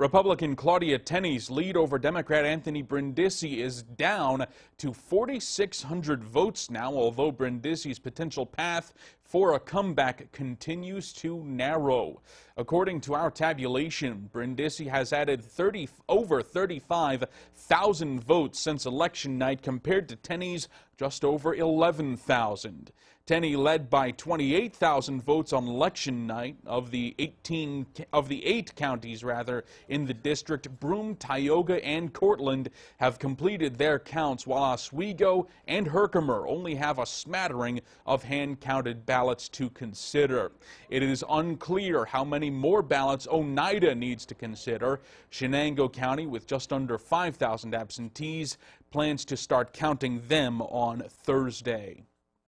Republican Claudia Tenney's lead over Democrat Anthony Brindisi is down to 4,600 votes now, although Brindisi's potential path for a comeback continues to narrow. According to our tabulation, Brindisi has added 30, over 35,000 votes since election night compared to Tenney's just over 11,000. Tenney led by 28,000 votes on election night of the 18 of the 8 counties rather in the district. Broome, Tioga and Cortland have completed their counts while Oswego and Herkimer only have a smattering of hand-counted ballots to consider. It is unclear how many more ballots Oneida needs to consider. Chenango County with just under 5,000 absentees plans to start counting them on Thursday.